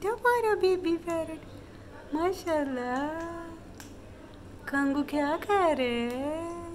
Tomara, baby, velho. MashaAllah, Kango que a querer.